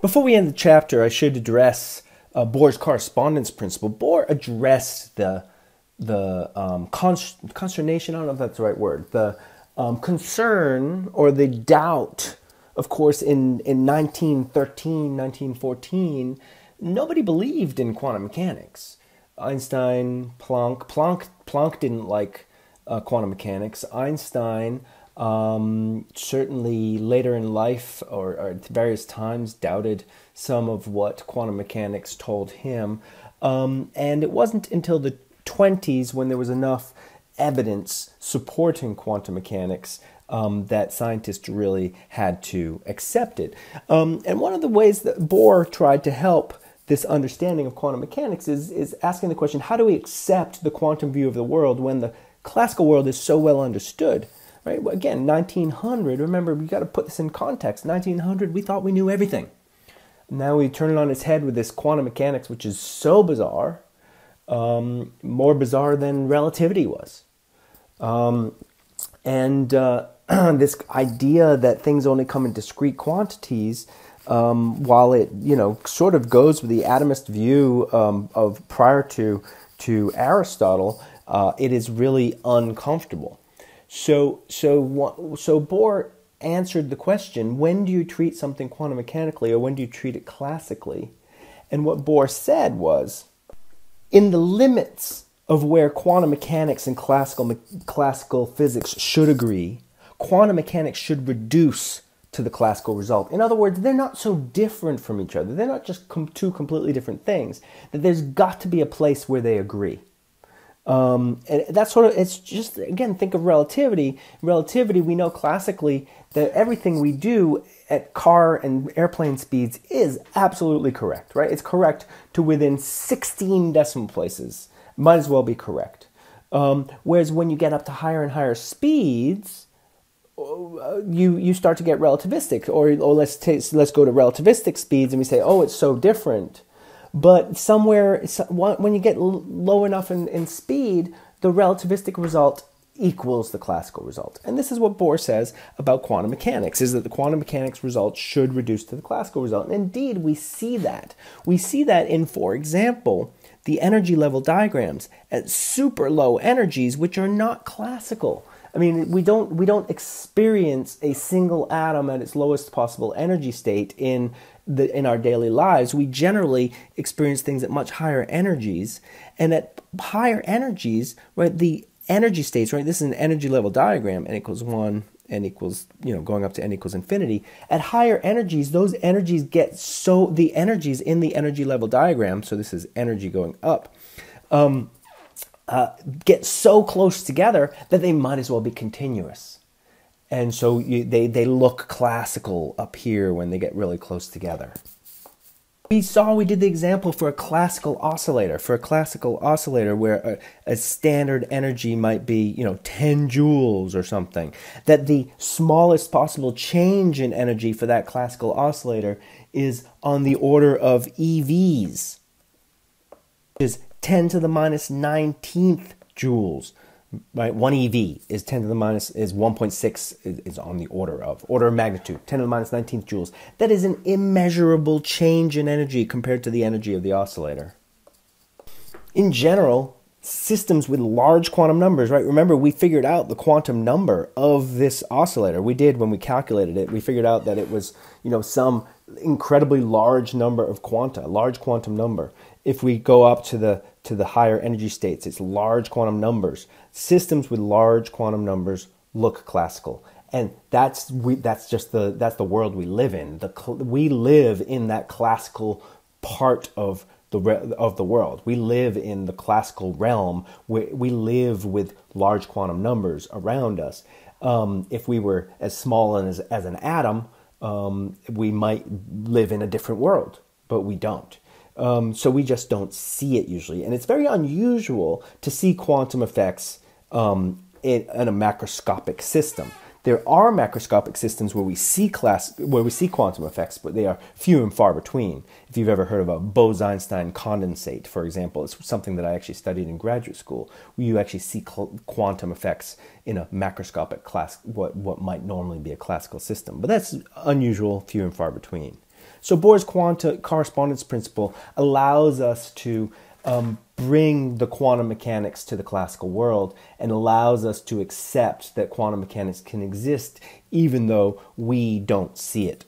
Before we end the chapter, I should address uh, Bohr's correspondence principle. Bohr addressed the the um, consternation. I don't know if that's the right word. The um, concern or the doubt, of course, in in 1913, 1914, nobody believed in quantum mechanics. Einstein, Planck, Planck, Planck didn't like uh, quantum mechanics. Einstein um, certainly later in life or, or, at various times doubted some of what quantum mechanics told him. Um, and it wasn't until the 20s when there was enough evidence supporting quantum mechanics um, that scientists really had to accept it. Um, and one of the ways that Bohr tried to help this understanding of quantum mechanics is, is asking the question how do we accept the quantum view of the world when the classical world is so well understood? Right? Again, 1900, remember, we got to put this in context. 1900, we thought we knew everything. Now we turn it on its head with this quantum mechanics, which is so bizarre, um, more bizarre than relativity was. Um, and uh, this idea that things only come in discrete quantities, um, while it you know sort of goes with the atomist view um, of prior to to Aristotle, uh, it is really uncomfortable. So, so, so Bohr answered the question when do you treat something quantum mechanically or when do you treat it classically? And what Bohr said was in the limits of where quantum mechanics and classical, classical physics should agree, quantum mechanics should reduce to the classical result. In other words, they're not so different from each other. They're not just com- two completely different things, that there's got to be a place where they agree. Um, and that's sort of, it's just, again, think of relativity. Relativity, we know classically that everything we do at car and airplane speeds is absolutely correct, right? It's correct to within 16 decimal places. Might as well be correct. Um, whereas when you get up to higher and higher speeds, uh, you you start to get relativistic, or, or let's take, let's go to relativistic speeds, and we say, oh, it's so different. But somewhere, when you get low enough in, in speed, the relativistic result equals the classical result. And this is what Bohr says about quantum mechanics, is that the quantum mechanics result should reduce to the classical result. And indeed, we see that. We see that in, for example, the energy level diagrams at super low energies, which are not classical. I mean, we don't we don't experience a single atom at its lowest possible energy state in the, in our daily lives, we generally experience things at much higher energies. And at higher energies, right, the energy states, right, this is an energy level diagram, n equals 1, n equals, you know, going up to n equals infinity. At higher energies, those energies get so, the energies in the energy level diagram, so this is energy going up, um, uh, get so close together that they might as well be continuous and so you, they they look classical up here when they get really close together. We saw we did the example for a classical oscillator for a classical oscillator where a, a standard energy might be you know 10 joules or something that the smallest possible change in energy for that classical oscillator is on the order of EVs which is 10 to the minus 19th joules right? One EV is 10 to the minus is 1.6 is, on the order of order of magnitude 10 to the minus 19th joules. That is an immeasurable change in energy compared to the energy of the oscillator. In general, systems with large quantum numbers, right? Remember, we figured out the quantum number of this oscillator. We did when we calculated it. We figured out that it was, you know, some incredibly large number of quanta, large quantum number. If we go up to the to the higher energy states. It's large quantum numbers. Systems with large quantum numbers look classical. And that's we, that's just the that's the world we live in. The we live in that classical part of the of the world. We live in the classical realm. We we live with large quantum numbers around us. Um, if we were as small as as an atom, um, we might live in a different world, but we don't. Um, so we just don't see it usually. And it's very unusual to see quantum effects um, in, in, a macroscopic system. There are macroscopic systems where we see class where we see quantum effects, but they are few and far between. If you've ever heard of a Bose-Einstein condensate, for example, it's something that I actually studied in graduate school, where you actually see quantum effects in a macroscopic class, what what might normally be a classical system. But that's unusual, few and far between. So Bohr's quantum correspondence principle allows us to um, bring the quantum mechanics to the classical world and allows us to accept that quantum mechanics can exist even though we don't see it.